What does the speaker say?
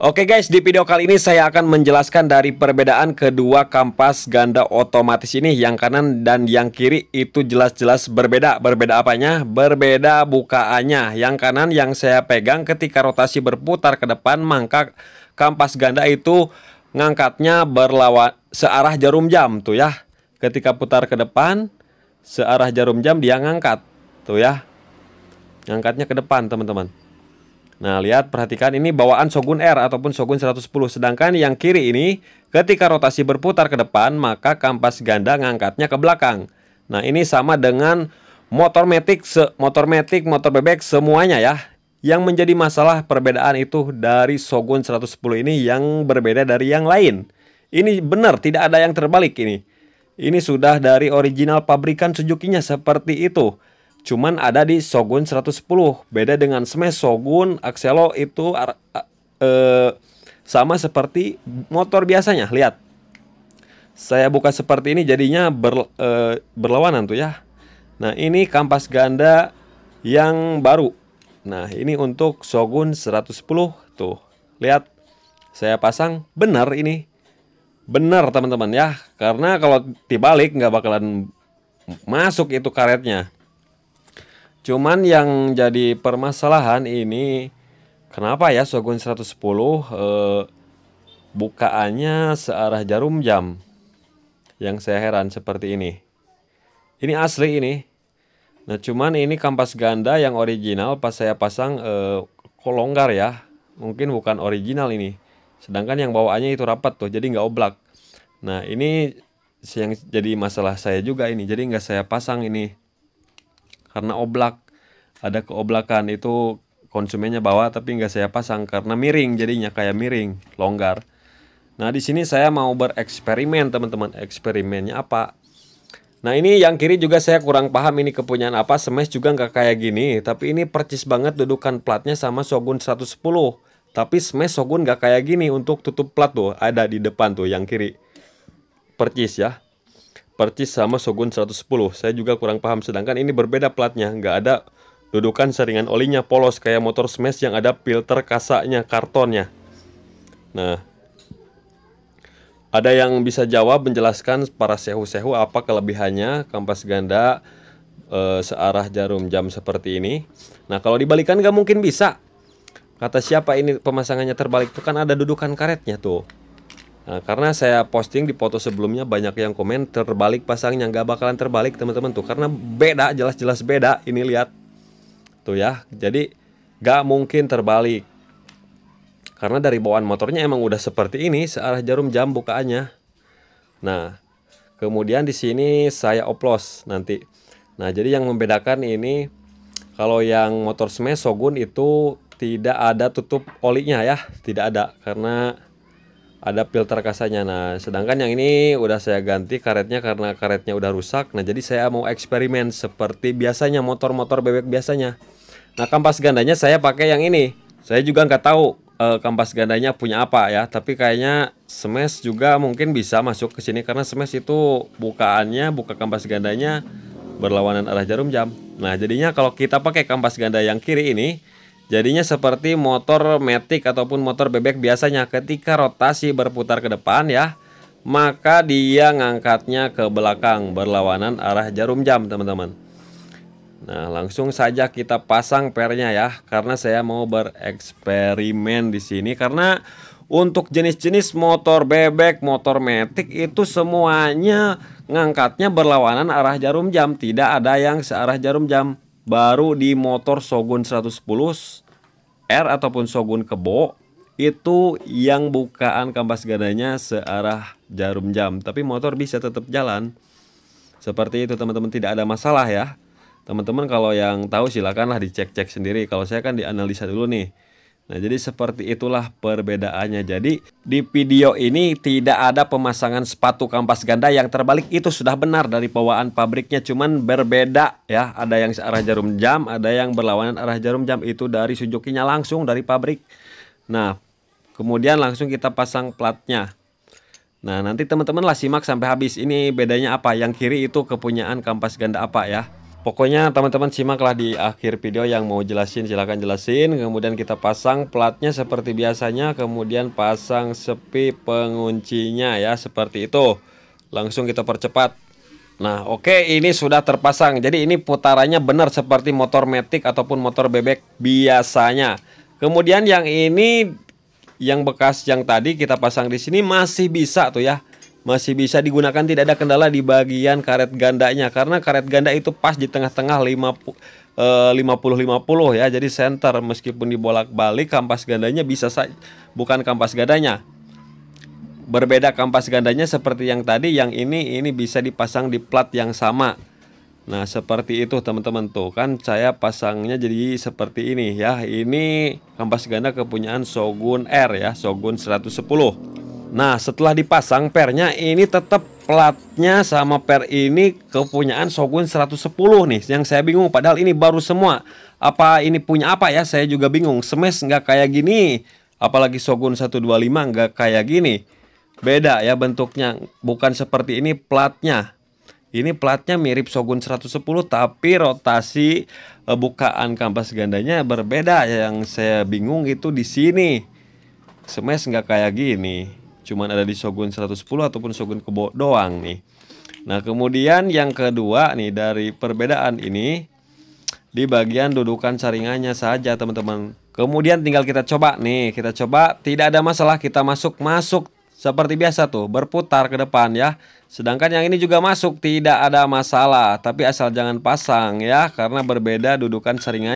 Oke guys, di video kali ini saya akan menjelaskan dari perbedaan kedua kampas ganda otomatis ini Yang kanan dan yang kiri itu jelas-jelas berbeda. Berbeda apanya? Berbeda bukaannya. Yang kanan yang saya pegang ketika rotasi berputar ke depan Maka kampas ganda itu ngangkatnya berlawan searah jarum jam tuh ya. Ketika putar ke depan searah jarum jam dia ngangkat tuh ya. Ngangkatnya ke depan teman-teman Nah, lihat perhatikan ini bawaan Shogun R ataupun Shogun 110. Sedangkan yang kiri ini ketika rotasi berputar ke depan, maka kampas ganda ngangkatnya ke belakang. Nah, ini sama dengan motor metik, motor metik, motor bebek semuanya ya. Yang menjadi masalah perbedaan itu dari Shogun 110 ini yang berbeda dari yang lain. Ini benar tidak ada yang terbalik ini. Ini sudah dari original pabrikan Suzuki-nya seperti itu. Cuman ada di Shogun 110. Beda dengan Smash Shogun Axelo itu uh, sama seperti motor biasanya. Lihat. Saya buka seperti ini jadinya ber, uh, berlawanan tuh ya. Nah, ini kampas ganda yang baru. Nah, ini untuk Shogun 110 tuh. Lihat. Saya pasang benar ini. Benar teman-teman ya. Karena kalau dibalik nggak bakalan masuk itu karetnya. Cuman yang jadi permasalahan ini kenapa ya Shogun 110 eh, bukaannya searah jarum jam. Yang saya heran seperti ini. Ini asli ini. Nah, cuman ini kampas ganda yang original pas saya pasang eh, kolonggar ya. Mungkin bukan original ini. Sedangkan yang bawaannya itu rapat tuh, jadi nggak oblak. Nah, ini yang jadi masalah saya juga ini. Jadi nggak saya pasang ini karena oblak. Ada keoblakan itu konsumennya bawa tapi nggak saya pasang karena miring jadinya kayak miring longgar. Nah di sini saya mau bereksperimen teman-teman. Eksperimennya apa? Nah ini yang kiri juga saya kurang paham ini kepunyaan apa. Smash juga nggak kayak gini tapi ini percis banget dudukan platnya sama Shogun 110 tapi smash Shogun nggak kayak gini untuk tutup plat tuh ada di depan tuh yang kiri. Percis ya percis sama Shogun 110 saya juga kurang paham sedangkan ini berbeda platnya. Nggak ada dudukan saringan olinya polos kayak motor smash yang ada filter kasanya kartonnya. Nah ada yang bisa jawab menjelaskan para sehu-sehu apa kelebihannya kampas ganda e, searah jarum jam seperti ini. Nah kalau dibalikan nggak mungkin bisa. Kata siapa ini pemasangannya terbalik? Itu kan ada dudukan karetnya tuh Nah, karena saya posting di foto sebelumnya banyak yang komen terbalik pasangnya nggak bakalan terbalik teman-teman tuh. Karena beda jelas-jelas beda ini lihat. Tuh ya jadi nggak mungkin terbalik. Karena dari bawaan motornya emang udah seperti ini searah jarum jam bukaannya. Nah kemudian di sini saya oplos nanti. Nah jadi yang membedakan ini kalau yang motor smash Shogun itu tidak ada tutup olinya ya tidak ada. Karena ada filter kasanya nah sedangkan yang ini udah saya ganti karetnya karena karetnya udah rusak. Nah jadi saya mau eksperimen seperti biasanya motor-motor bebek biasanya. Nah kampas gandanya saya pakai yang ini. Saya juga nggak tahu uh, kampas gandanya punya apa ya tapi kayaknya smash juga mungkin bisa masuk ke sini karena smash itu bukaannya buka kampas gandanya berlawanan arah jarum jam. Nah jadinya kalau kita pakai kampas ganda yang kiri ini Jadinya seperti motor metik ataupun motor bebek biasanya ketika rotasi berputar ke depan ya, maka dia ngangkatnya ke belakang berlawanan arah jarum jam teman-teman. Nah langsung saja kita pasang pernya ya, karena saya mau bereksperimen di sini karena untuk jenis-jenis motor bebek, motor metik itu semuanya ngangkatnya berlawanan arah jarum jam, tidak ada yang searah jarum jam. Baru di motor Shogun 110 R ataupun Shogun Kebo itu yang bukaan kampas gadanya searah jarum jam. Tapi motor bisa tetap jalan. Seperti itu teman-teman. Tidak ada masalah ya. Teman-teman kalau yang tahu silakanlah dicek-cek sendiri. Kalau saya kan dianalisa dulu nih Nah, jadi seperti itulah perbedaannya. Jadi, di video ini tidak ada pemasangan sepatu kampas ganda yang terbalik. Itu sudah benar dari bawaan pabriknya, cuman berbeda ya. Ada yang searah jarum jam, ada yang berlawanan arah jarum jam. Itu dari Suzuki-nya langsung dari pabrik. Nah, kemudian langsung kita pasang platnya. Nah, nanti teman-teman lah simak sampai habis. Ini bedanya apa? Yang kiri itu kepunyaan kampas ganda apa ya? Pokoknya teman-teman simaklah di akhir video yang mau jelasin silahkan jelasin. Kemudian kita pasang platnya seperti biasanya Kemudian pasang sepi penguncinya ya seperti itu. Langsung kita percepat. Nah oke okay, ini sudah terpasang. Jadi ini putarannya benar seperti motor metik ataupun motor bebek biasanya. Kemudian yang ini yang bekas yang tadi kita pasang di sini masih bisa tuh ya masih bisa digunakan tidak ada kendala di bagian karet gandanya. Karena karet ganda itu pas di tengah-tengah 50 50 50 ya. Jadi center meskipun dibolak-balik kampas gandanya bisa bukan kampas gandanya. Berbeda kampas gandanya seperti yang tadi yang ini ini bisa dipasang di plat yang sama. Nah seperti itu teman-teman. Tuh kan saya pasangnya jadi seperti ini ya. Ini kampas ganda kepunyaan Shogun R ya Shogun 110 Nah setelah dipasang pernya ini tetap platnya sama per ini kepunyaan Shogun 110 nih Yang saya bingung padahal ini baru semua Apa ini punya apa ya saya juga bingung Smash nggak kayak gini Apalagi Shogun 125 nggak kayak gini Beda ya bentuknya Bukan seperti ini platnya ini platnya mirip Shogun 110 tapi rotasi e, bukaan kampas gandanya berbeda. Yang saya bingung itu di sini. Smash nggak kayak gini. Cuman ada di Shogun 110 ataupun Shogun Kebo doang nih. Nah, kemudian yang kedua nih dari perbedaan ini di bagian dudukan saringannya saja, teman-teman. Kemudian tinggal kita coba nih, kita coba. Tidak ada masalah kita masuk masuk. Seperti biasa tuh berputar ke depan ya. Sedangkan yang ini juga masuk tidak ada masalah. Tapi asal jangan pasang ya karena berbeda dudukan saringan